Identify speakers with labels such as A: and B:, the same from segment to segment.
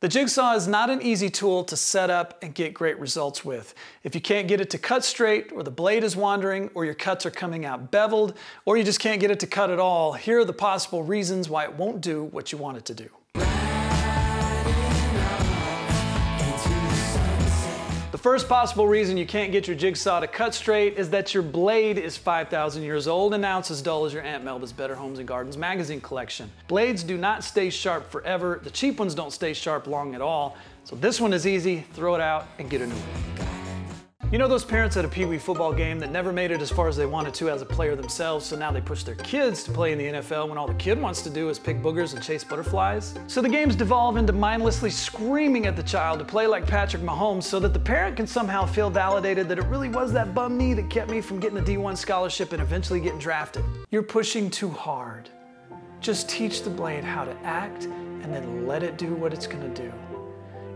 A: The jigsaw is not an easy tool to set up and get great results with. If you can't get it to cut straight, or the blade is wandering, or your cuts are coming out beveled, or you just can't get it to cut at all, here are the possible reasons why it won't do what you want it to do. First possible reason you can't get your jigsaw to cut straight is that your blade is 5,000 years old and now it's as dull as your Aunt Melba's Better Homes and Gardens magazine collection. Blades do not stay sharp forever. The cheap ones don't stay sharp long at all. So this one is easy, throw it out and get a new one. You know those parents at a Pee Wee football game that never made it as far as they wanted to as a player themselves, so now they push their kids to play in the NFL when all the kid wants to do is pick boogers and chase butterflies? So the games devolve into mindlessly screaming at the child to play like Patrick Mahomes so that the parent can somehow feel validated that it really was that bum knee that kept me from getting a D1 scholarship and eventually getting drafted. You're pushing too hard. Just teach the blade how to act and then let it do what it's gonna do.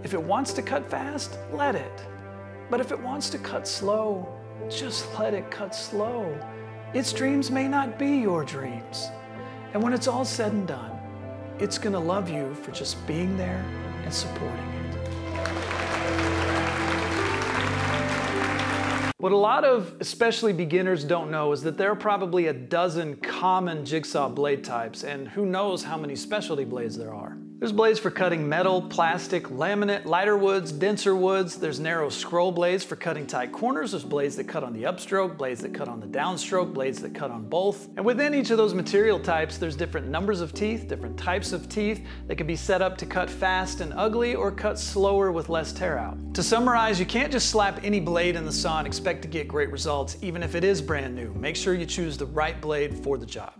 A: If it wants to cut fast, let it. But if it wants to cut slow, just let it cut slow. Its dreams may not be your dreams. And when it's all said and done, it's going to love you for just being there and supporting it. What a lot of, especially beginners, don't know is that there are probably a dozen common jigsaw blade types, and who knows how many specialty blades there are. There's blades for cutting metal, plastic, laminate, lighter woods, denser woods. There's narrow scroll blades for cutting tight corners. There's blades that cut on the upstroke, blades that cut on the downstroke, blades that cut on both. And within each of those material types, there's different numbers of teeth, different types of teeth that can be set up to cut fast and ugly or cut slower with less tear out. To summarize, you can't just slap any blade in the saw and expect to get great results, even if it is brand new. Make sure you choose the right blade for the job.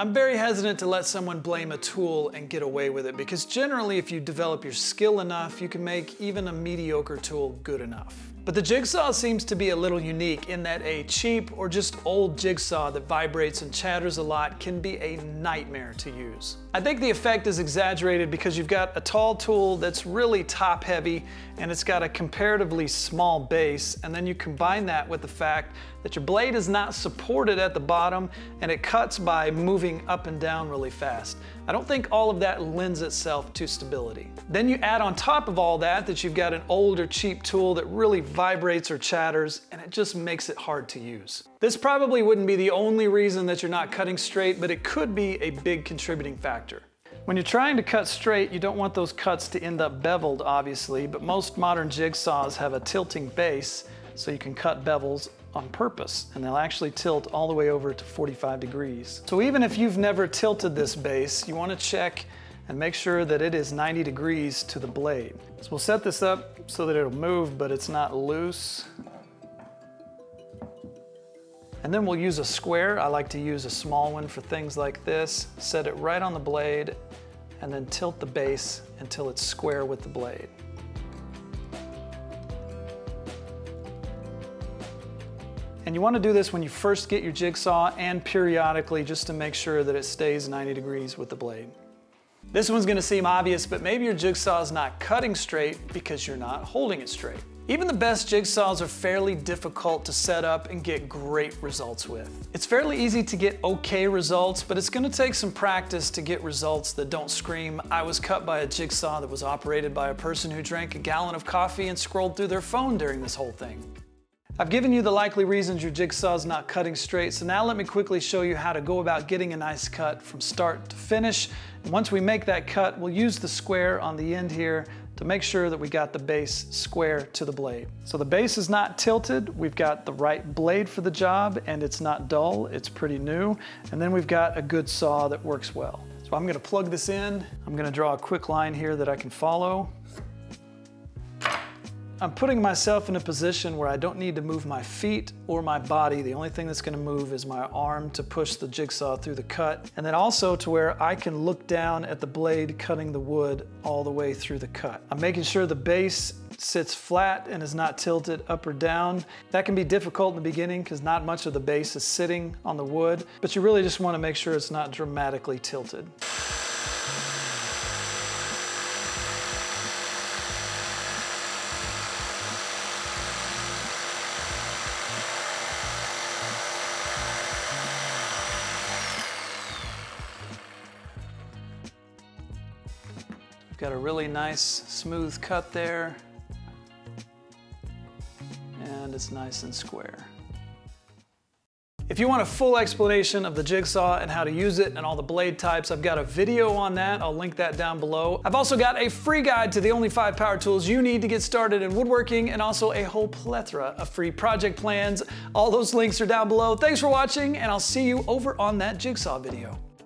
A: I'm very hesitant to let someone blame a tool and get away with it because generally if you develop your skill enough, you can make even a mediocre tool good enough. But the jigsaw seems to be a little unique in that a cheap or just old jigsaw that vibrates and chatters a lot can be a nightmare to use. I think the effect is exaggerated because you've got a tall tool that's really top heavy and it's got a comparatively small base and then you combine that with the fact that your blade is not supported at the bottom and it cuts by moving up and down really fast. I don't think all of that lends itself to stability. Then you add on top of all that that you've got an old or cheap tool that really vibrates or chatters and it just makes it hard to use. This probably wouldn't be the only reason that you're not cutting straight, but it could be a big contributing factor. When you're trying to cut straight, you don't want those cuts to end up beveled, obviously, but most modern jigsaws have a tilting base, so you can cut bevels on purpose and they'll actually tilt all the way over to 45 degrees. So even if you've never tilted this base, you wanna check and make sure that it is 90 degrees to the blade. So we'll set this up so that it'll move, but it's not loose. And then we'll use a square. I like to use a small one for things like this. Set it right on the blade and then tilt the base until it's square with the blade. And you want to do this when you first get your jigsaw and periodically just to make sure that it stays 90 degrees with the blade. This one's going to seem obvious, but maybe your jigsaw is not cutting straight because you're not holding it straight. Even the best jigsaws are fairly difficult to set up and get great results with. It's fairly easy to get okay results, but it's gonna take some practice to get results that don't scream, I was cut by a jigsaw that was operated by a person who drank a gallon of coffee and scrolled through their phone during this whole thing. I've given you the likely reasons your jigsaw is not cutting straight, so now let me quickly show you how to go about getting a nice cut from start to finish. And once we make that cut, we'll use the square on the end here to make sure that we got the base square to the blade. So the base is not tilted, we've got the right blade for the job, and it's not dull, it's pretty new. And then we've got a good saw that works well. So I'm gonna plug this in. I'm gonna draw a quick line here that I can follow. I'm putting myself in a position where I don't need to move my feet or my body. The only thing that's gonna move is my arm to push the jigsaw through the cut. And then also to where I can look down at the blade cutting the wood all the way through the cut. I'm making sure the base sits flat and is not tilted up or down. That can be difficult in the beginning because not much of the base is sitting on the wood, but you really just wanna make sure it's not dramatically tilted. Got a really nice smooth cut there. And it's nice and square. If you want a full explanation of the jigsaw and how to use it and all the blade types, I've got a video on that. I'll link that down below. I've also got a free guide to the only five power tools you need to get started in woodworking and also a whole plethora of free project plans. All those links are down below. Thanks for watching and I'll see you over on that jigsaw video.